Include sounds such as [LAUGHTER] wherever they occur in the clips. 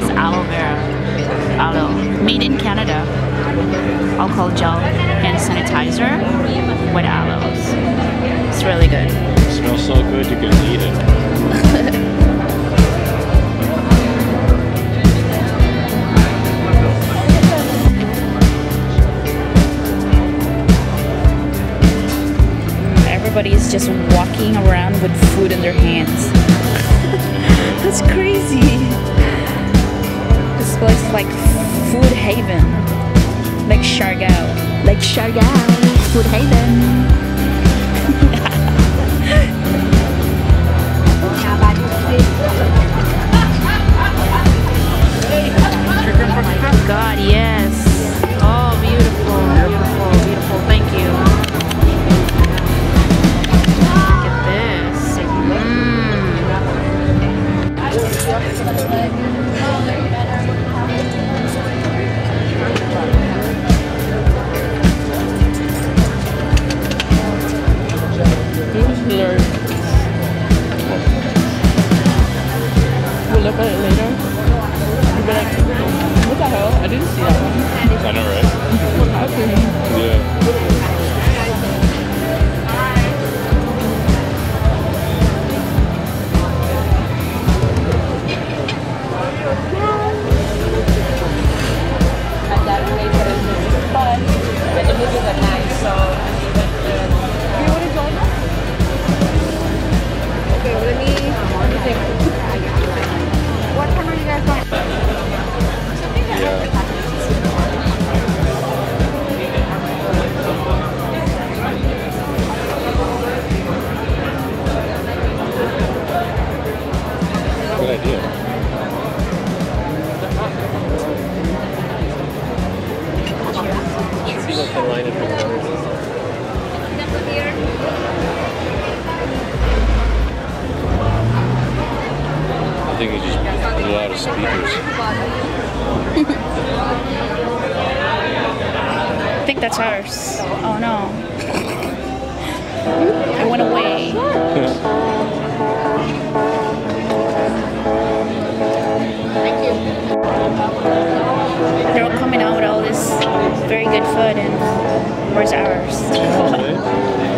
has aloe vera, aloe, made in Canada. Alcohol gel hand sanitizer with aloes. It's really good. It smells so good you can eat it. Everybody is just walking around with food in their hands. [LAUGHS] That's crazy. Place is like food haven. Like Siargao. Like Siargao, food haven. [LAUGHS] Oh God, yes. I think that's ours. Oh no. It went away. They're all coming out with all this very good food and where's ours?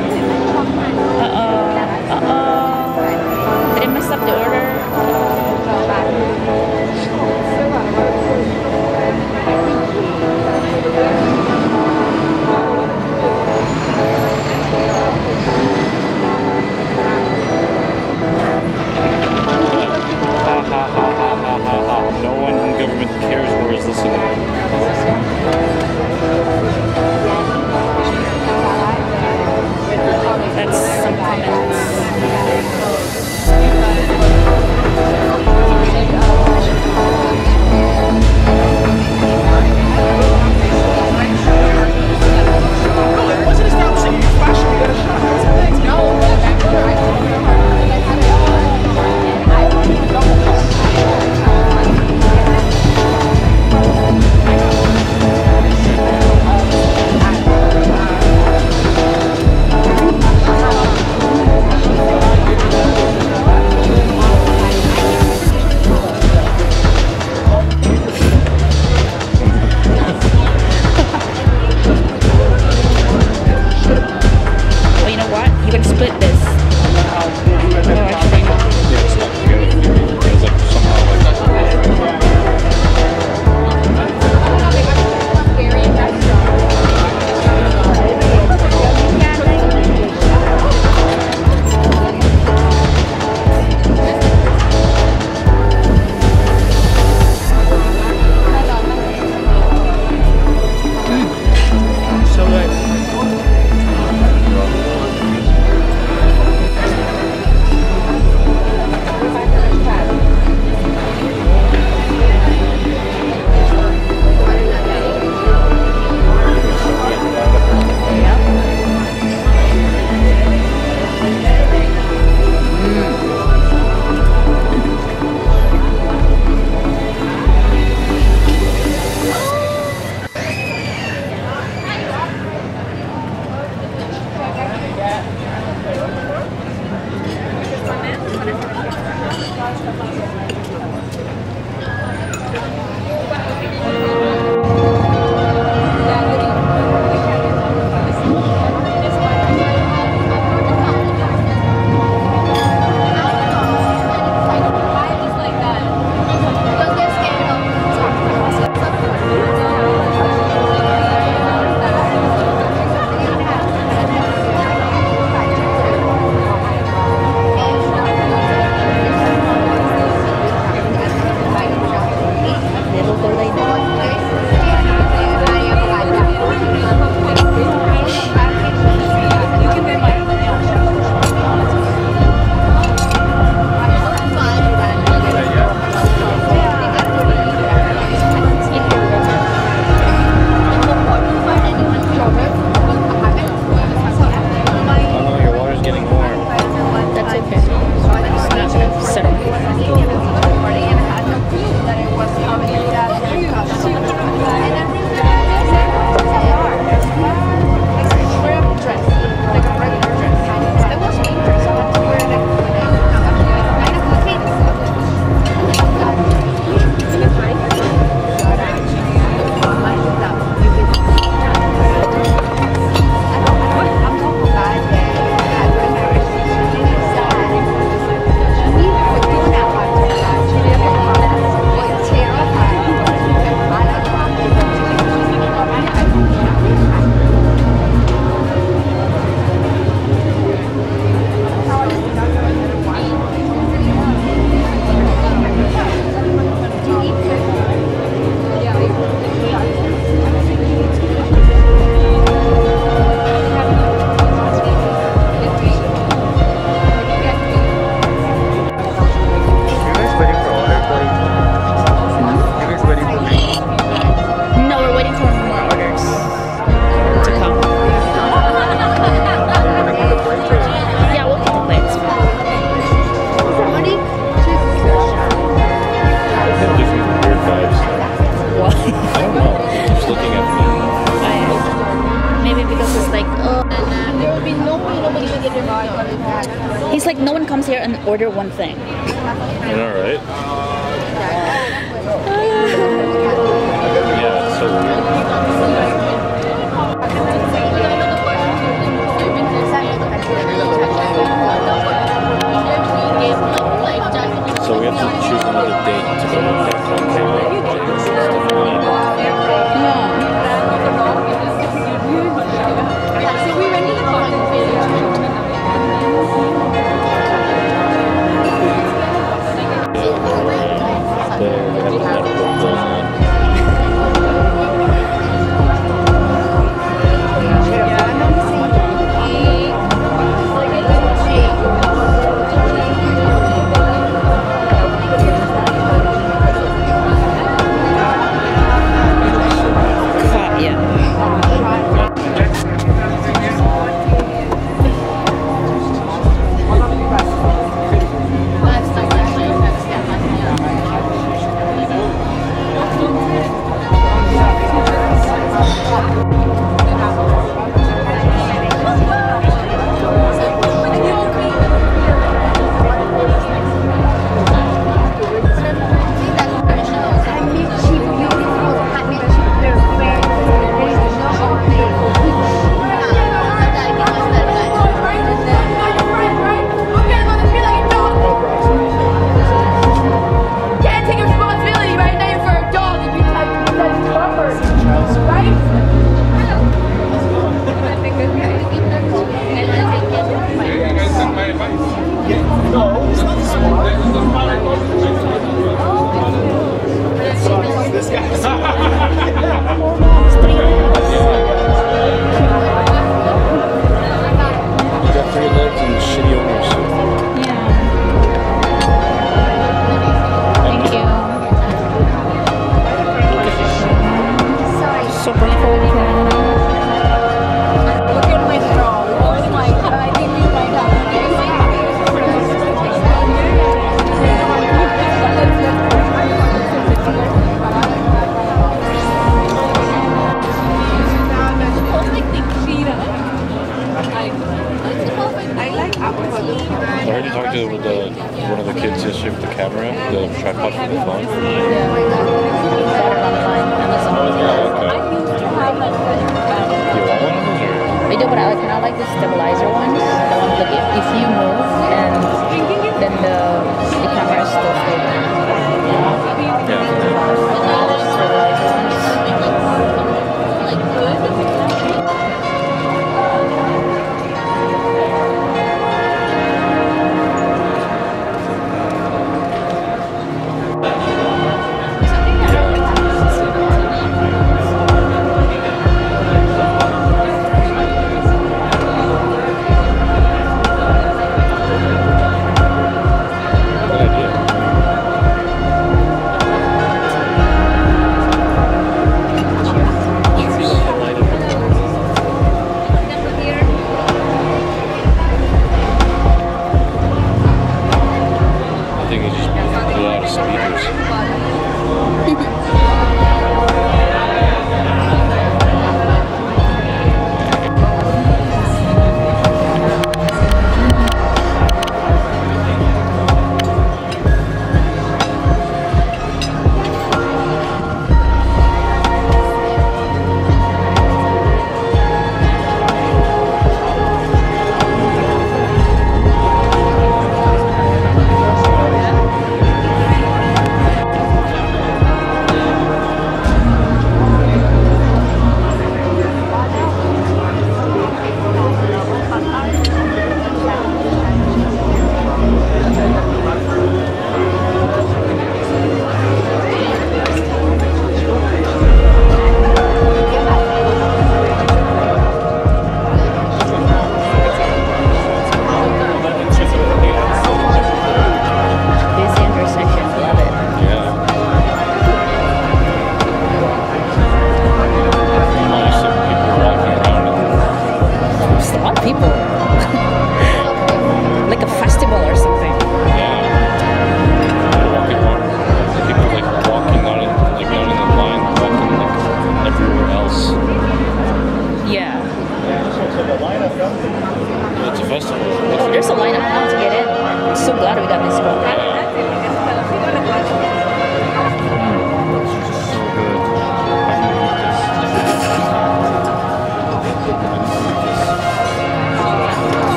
Order one thing. Know, right?